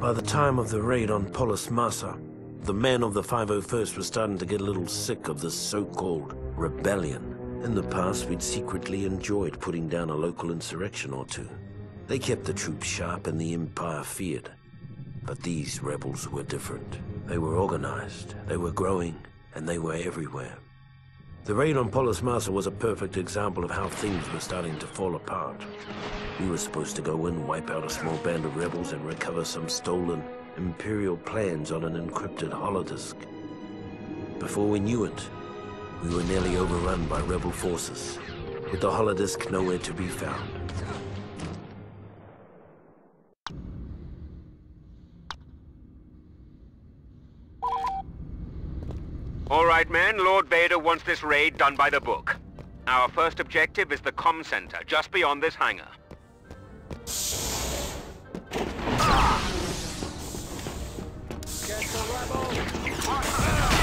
By the time of the raid on Polis Massa, the men of the 501st were starting to get a little sick of this so-called rebellion. In the past, we'd secretly enjoyed putting down a local insurrection or two. They kept the troops sharp and the Empire feared. But these rebels were different. They were organized, they were growing, and they were everywhere. The raid on Polis Massa was a perfect example of how things were starting to fall apart. We were supposed to go in, wipe out a small band of rebels, and recover some stolen Imperial plans on an encrypted holodisk. Before we knew it, we were nearly overrun by rebel forces, with the holodisk nowhere to be found. All right, men. Lord Vader wants this raid done by the book. Our first objective is the com center, just beyond this hangar. Lead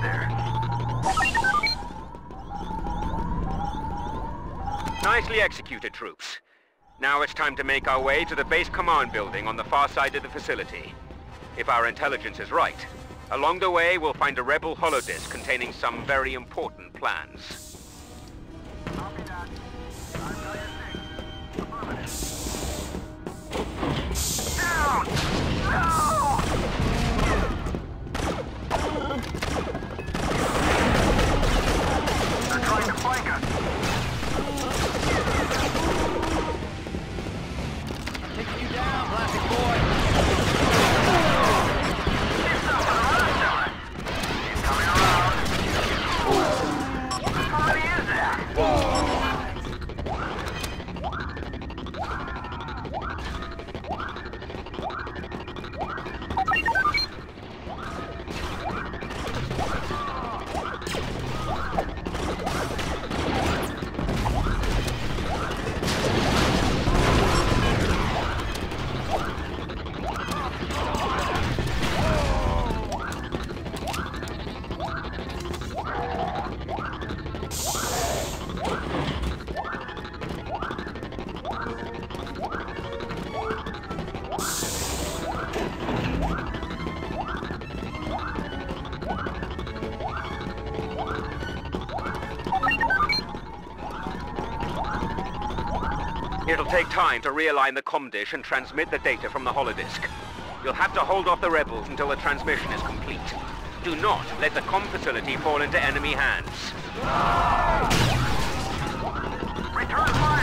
there. Nicely executed, troops. Now it's time to make our way to the base command building on the far side of the facility. If our intelligence is right, along the way we'll find a rebel holodisk containing some very important plans. Copy that. I've got your thing. Affirmative. Down! No! It'll take time to realign the com dish and transmit the data from the holodisk. You'll have to hold off the rebels until the transmission is complete. Do not let the com facility fall into enemy hands. Return fire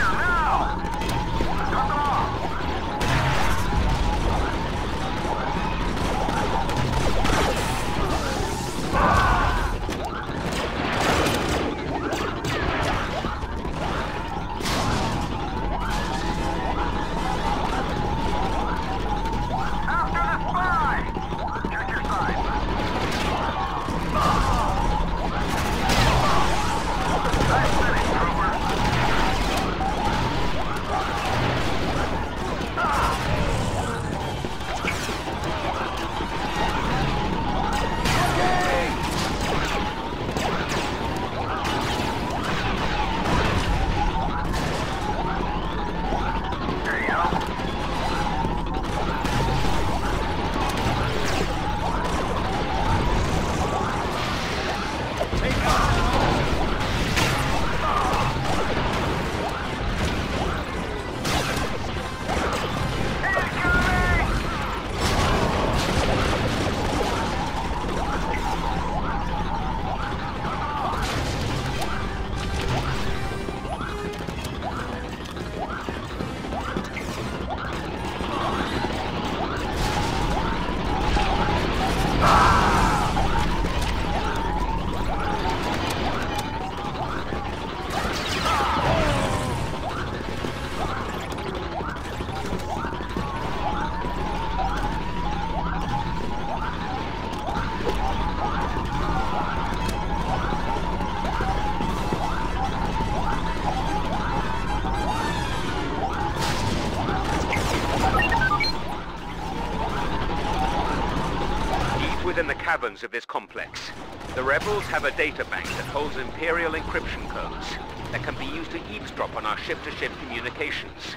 of this complex. The rebels have a data bank that holds Imperial encryption codes that can be used to eavesdrop on our ship-to-ship communications.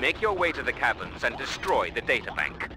Make your way to the caverns and destroy the data bank.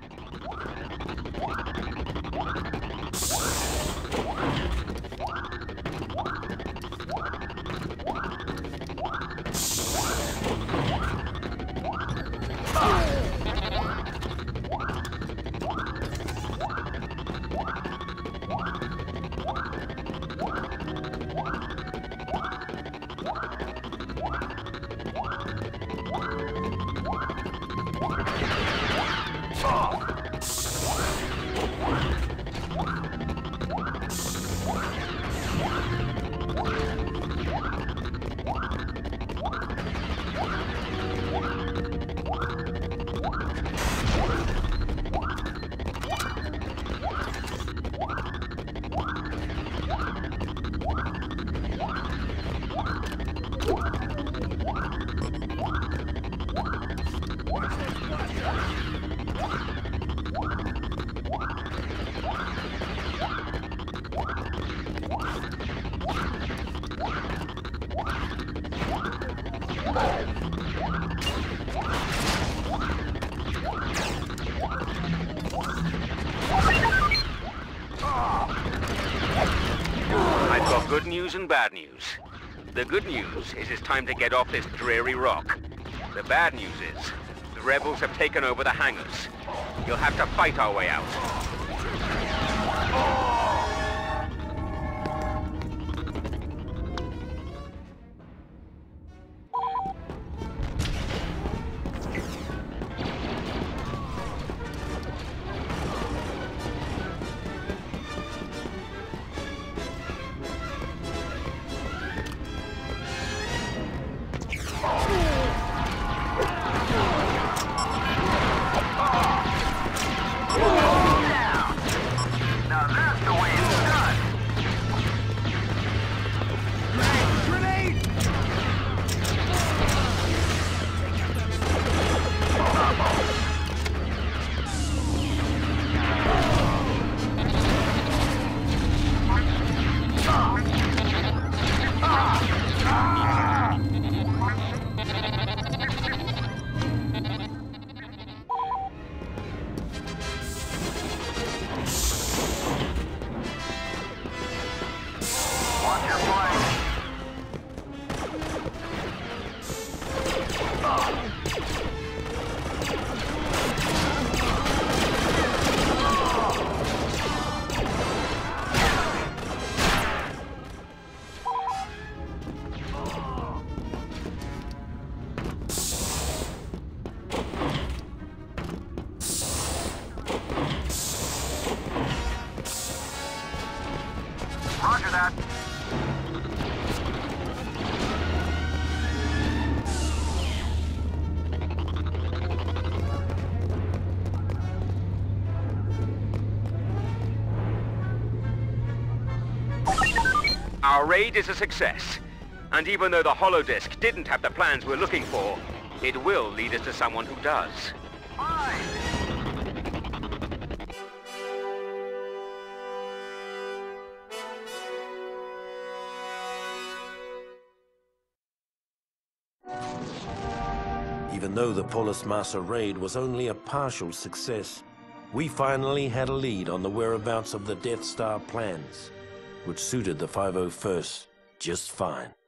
And bad news. The good news is it's time to get off this dreary rock. The bad news is, the rebels have taken over the hangars. You'll have to fight our way out. Our raid is a success. And even though the holodisc didn't have the plans we're looking for, it will lead us to someone who does. Fine. Even though the Polis Massa raid was only a partial success, we finally had a lead on the whereabouts of the Death Star plans, which suited the 501st just fine.